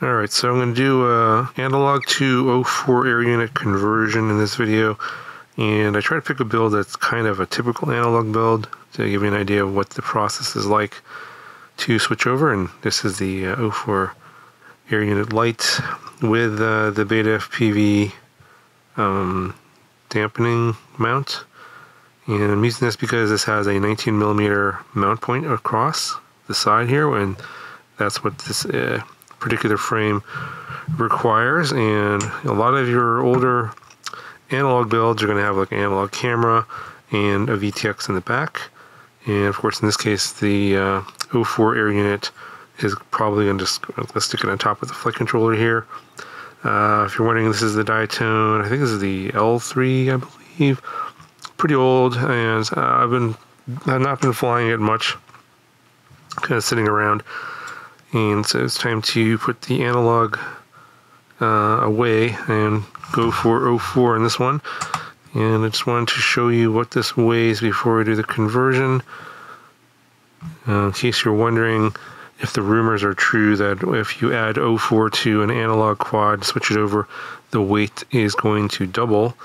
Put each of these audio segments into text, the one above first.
Alright, so I'm going to do a analog to O4 air unit conversion in this video. And I try to pick a build that's kind of a typical analog build to give you an idea of what the process is like to switch over. And this is the uh, O4 air unit Lite with uh, the Beta FPV um, dampening mount. And I'm using this because this has a 19 millimeter mount point across the side here, and that's what this uh, particular frame requires. And a lot of your older analog builds are going to have like an analog camera and a VTX in the back. And of course, in this case, the uh, O4 air unit is probably going to just let's stick it on top of the flight controller here. Uh, if you're wondering, this is the Diatone. I think this is the L3, I believe. Pretty old, and uh, I've been I've not been flying it much. Kind of sitting around. And so it's time to put the analog uh, away and go for O4 in this one. And I just wanted to show you what this weighs before we do the conversion. Uh, in case you're wondering if the rumors are true that if you add O4 to an analog quad, switch it over, the weight is going to double.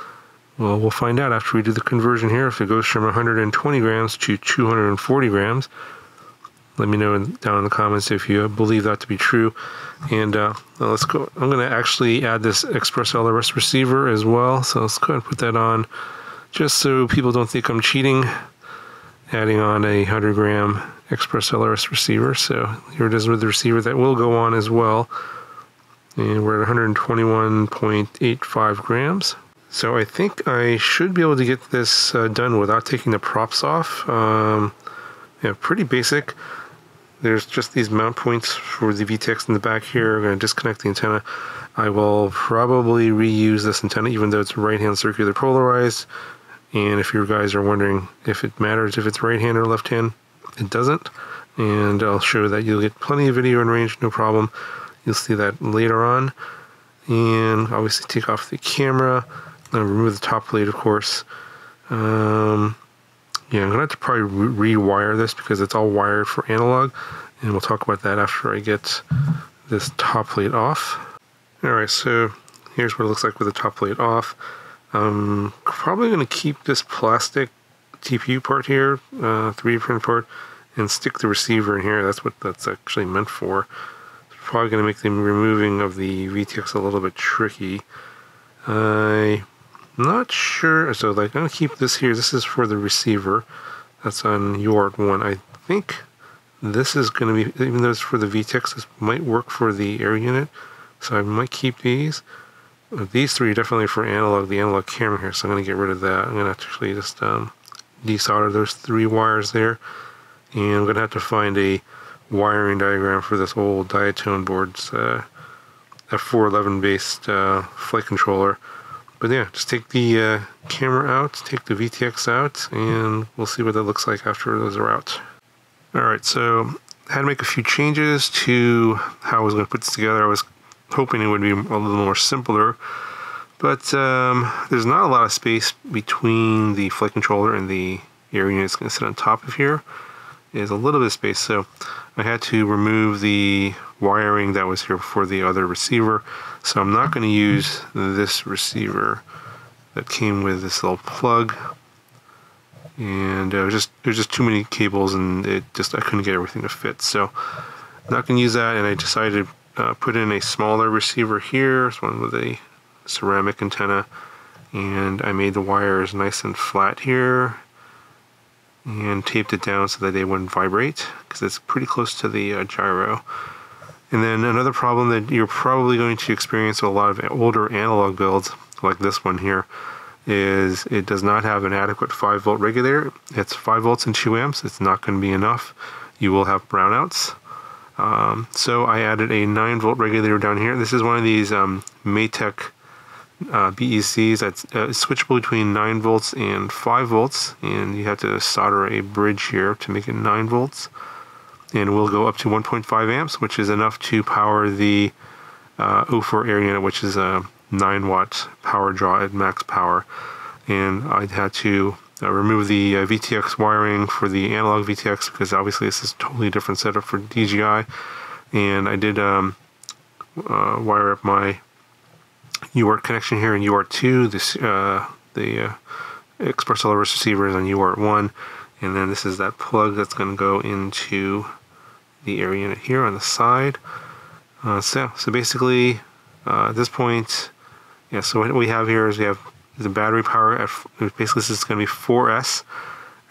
Well, we'll find out after we do the conversion here if it goes from 120 grams to 240 grams let me know down in the comments if you believe that to be true. And uh, let's go. I'm going to actually add this Express LRS receiver as well. So let's go ahead and put that on just so people don't think I'm cheating. Adding on a 100 gram Express LRS receiver. So here it is with the receiver that will go on as well. And we're at 121.85 grams. So I think I should be able to get this uh, done without taking the props off. Um, yeah, pretty basic. There's just these mount points for the VTX in the back here. I'm going to disconnect the antenna. I will probably reuse this antenna even though it's right-hand circular polarized. And if you guys are wondering if it matters if it's right hand or left hand, it doesn't. And I'll show that you'll get plenty of video in range, no problem. You'll see that later on. And obviously take off the camera. Remove the top plate, of course. Um, yeah, I'm gonna have to probably re rewire this because it's all wired for analog, and we'll talk about that after I get this top plate off. All right, so here's what it looks like with the top plate off. I'm probably gonna keep this plastic TPU part here, uh, 3D print part, and stick the receiver in here. That's what that's actually meant for. It's probably gonna make the removing of the VTX a little bit tricky. I not sure. So like, I'm gonna keep this here. This is for the receiver. That's on UART one. I think this is gonna be, even though it's for the VTX, this might work for the air unit. So I might keep these. These three are definitely for analog, the analog camera here. So I'm gonna get rid of that. I'm gonna actually just um, desolder those three wires there. And I'm gonna have to find a wiring diagram for this old Diatone board's uh, F411 based uh, flight controller. But yeah, just take the uh, camera out, take the VTX out, and we'll see what that looks like after those are out. Alright, so I had to make a few changes to how I was going to put this together. I was hoping it would be a little more simpler, but um, there's not a lot of space between the flight controller and the air unit it's going to sit on top of here. There's a little bit of space, so I had to remove the wiring that was here for the other receiver. So I'm not going to use this receiver that came with this little plug. And uh, just there's just too many cables and it just I couldn't get everything to fit. So I'm not going to use that and I decided to uh, put in a smaller receiver here. It's one with a ceramic antenna. And I made the wires nice and flat here and taped it down so that they wouldn't vibrate because it's pretty close to the uh, gyro. And then another problem that you're probably going to experience with a lot of older analog builds, like this one here, is it does not have an adequate 5 volt regulator. It's 5 volts and 2 amps. It's not going to be enough. You will have brownouts. Um, so I added a 9 volt regulator down here. This is one of these um, Matek uh, BECs that's uh, switchable between 9 volts and 5 volts. And you have to solder a bridge here to make it 9 volts and will go up to 1.5 amps, which is enough to power the uh, O4 air unit, which is a 9 watt power draw at max power. And I had to uh, remove the uh, VTX wiring for the analog VTX because obviously this is a totally different setup for DJI. And I did um, uh, wire up my UART connection here in UART2. This uh, the uh, Express LRS receiver is on UART1, and then this is that plug that's going to go into the air unit here on the side. Uh, so, so basically, uh, at this point, yeah. So what we have here is we have the battery power. At, basically, this is going to be 4S.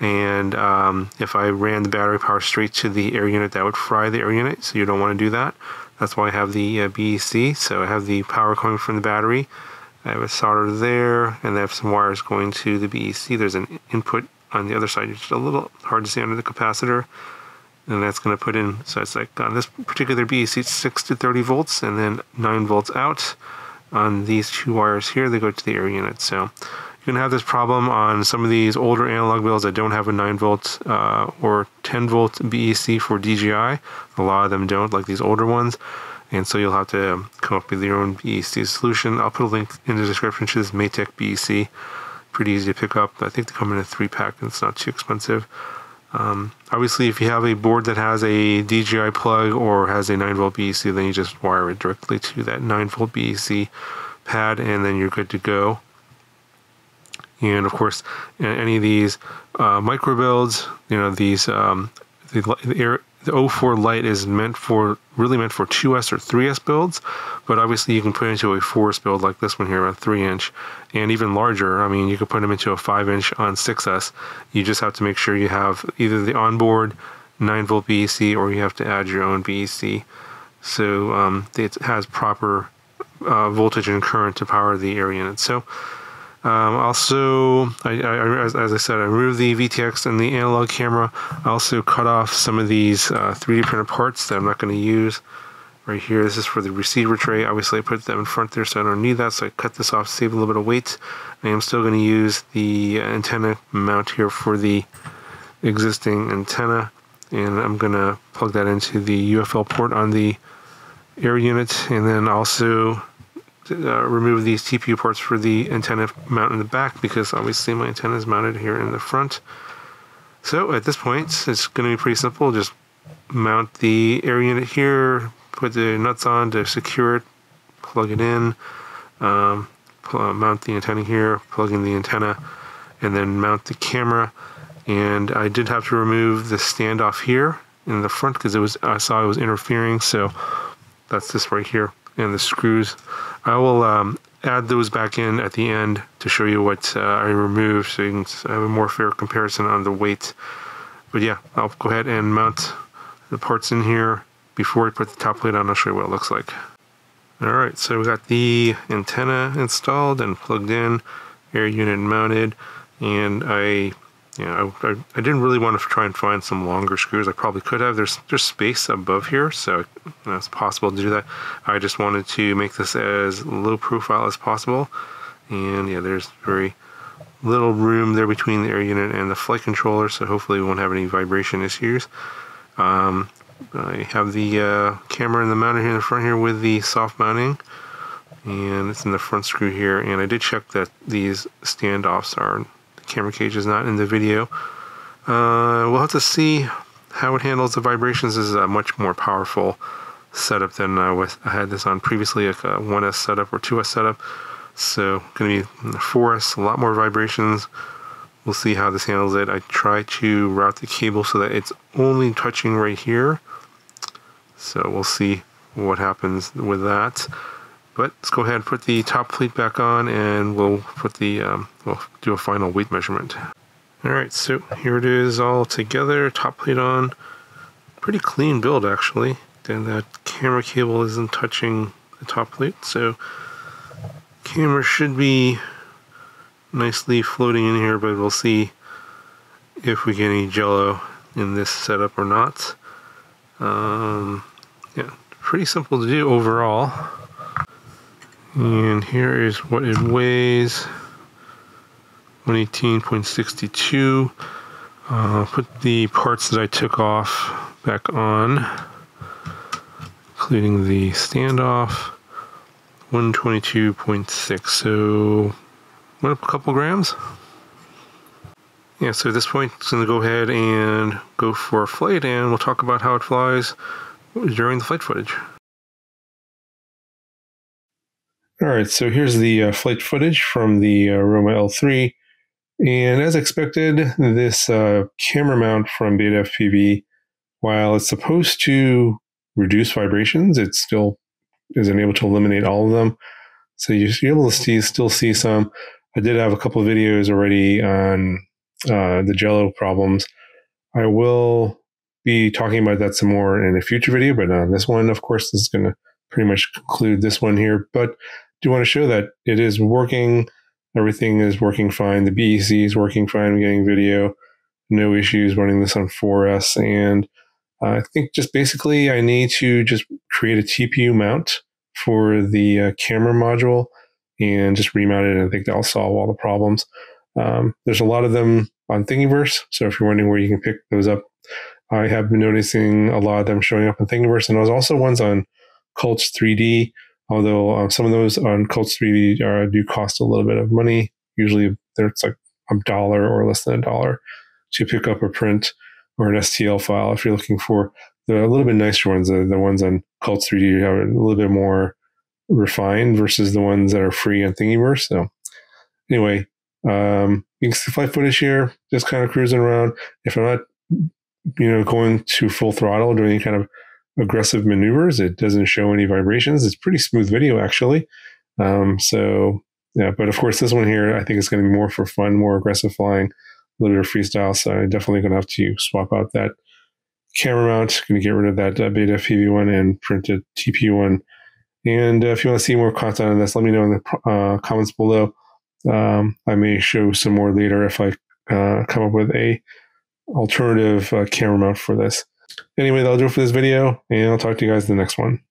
And um, if I ran the battery power straight to the air unit, that would fry the air unit. So you don't want to do that. That's why I have the uh, BEC. So I have the power coming from the battery. I have a solder there, and I have some wires going to the BEC. There's an input on the other side, It's a little hard to see under the capacitor. And that's going to put in, so it's like on this particular BEC, it's 6 to 30 volts, and then 9 volts out. On these two wires here, they go to the air unit. So you're going to have this problem on some of these older analog builds that don't have a 9 volt uh, or 10 volt BEC for DJI. A lot of them don't, like these older ones. And so you'll have to come up with your own BEC solution. I'll put a link in the description to this Matek BEC. Pretty easy to pick up. I think they come in a three pack and it's not too expensive. Um, obviously, if you have a board that has a DJI plug or has a 9 volt BEC, then you just wire it directly to that 9 volt BEC pad and then you're good to go. And of course, any of these uh, micro builds, you know, these um, the, the, air, the O4 Lite is meant for really meant for 2S or 3S builds, but obviously you can put into a 4S build like this one here, a 3 inch, and even larger. I mean, you could put them into a 5 inch on 6S. You just have to make sure you have either the onboard 9 volt BEC or you have to add your own BEC. So um, it has proper uh, voltage and current to power the air unit. So um, also, I, I, as, as, I said, I removed the VTX and the analog camera. I also cut off some of these uh, 3D printer parts that I'm not going to use. Right here, this is for the receiver tray. Obviously, I put them in front there, so I don't need that. So I cut this off, to save a little bit of weight. I am still going to use the antenna mount here for the existing antenna. And I'm going to plug that into the UFL port on the air unit. And then also uh, remove these TPU ports for the antenna mount in the back because obviously my antenna is mounted here in the front. So at this point, it's going to be pretty simple. Just mount the air unit here, put the nuts on to secure it, plug it in, um, uh, mount the antenna here, plug in the antenna, and then mount the camera. And I did have to remove the standoff here in the front because it was I saw it was interfering. So that's this right here and the screws. I will um, add those back in at the end to show you what uh, I removed so you can have a more fair comparison on the weight. But yeah, I'll go ahead and mount the parts in here before I put the top plate on. I'll show you what it looks like. Alright, so we got the antenna installed and plugged in, air unit mounted, and I know, I, I, I, didn't really want to try and find some longer screws. I probably could have. There's there's space above here, so it's possible to do that. I just wanted to make this as low profile as possible. And yeah, there's very little room there between the air unit and the flight controller, so hopefully we won't have any vibration issues. Um, I have the uh, camera in the mounted here in the front here with the soft mounting and it's in the front screw here and I did check that these standoffs are camera cage is not in the video. Uh, we'll have to see how it handles the vibrations. This is a much more powerful setup than uh, I had this on previously, like a 1S setup or 2S setup. So going to be 4S, a lot more vibrations. We'll see how this handles it. I try to route the cable so that it's only touching right here. So we'll see what happens with that. But let's go ahead and put the top plate back on and we'll put the, um, we'll do a final weight measurement. Alright, so here it is all together, top plate on. Pretty clean build actually. Then that camera cable isn't touching the top plate, so camera should be nicely floating in here, but we'll see if we get any jello in this setup or not. Um, yeah, pretty simple to do overall. And here is what it weighs. 118.62. Uh, put the parts that I took off back on, including the standoff. 122.6. So went up a couple grams. Yeah, so at this point, it's going to go ahead and go for a flight, and we'll talk about how it flies during the flight footage. All right, so here's the uh, flight footage from the uh, Roma L3. And as expected, this uh, camera mount from Beta FPV, while it's supposed to reduce vibrations, it still isn't able to eliminate all of them. So you're able to see, still see some. I did have a couple videos already on uh, the Jello problems. I will be talking about that some more in a future video, but on this one, of course, this is going to pretty much conclude this one here. But do want to show that it is working. Everything is working fine. The BEC is working fine. I'm getting video. No issues running this on 4S. And I think just basically I need to just create a TPU mount for the uh, camera module and just remount it. And I think that'll solve all the problems. Um, there's a lot of them on Thingiverse. So if you're wondering where you can pick those up, I have been noticing a lot of them showing up on Thingiverse. And there's also ones on Cults 3D although um, some of those on Cults 3D uh, do cost a little bit of money. Usually, it's like a dollar or less than a dollar to pick up a print or an STL file if you're looking for the a little bit nicer ones. The, the ones on Cults 3D are a little bit more refined versus the ones that are free on Thingiverse. So, anyway, um, you can see flight footage here, just kind of cruising around. If I'm not, you know, going to full throttle, or doing any kind of aggressive maneuvers. It doesn't show any vibrations. It's pretty smooth video actually. Um, so yeah, but of course this one here I think is going to be more for fun, more aggressive flying, a little bit of freestyle. So I'm definitely going to have to swap out that camera mount. Going to get rid of that uh, Beta FPV one and print a TPU one. And uh, if you want to see more content on this, let me know in the uh, comments below. Um, I may show some more later if I uh, come up with a alternative uh, camera mount for this. Anyway, that'll do it for this video, and I'll talk to you guys in the next one.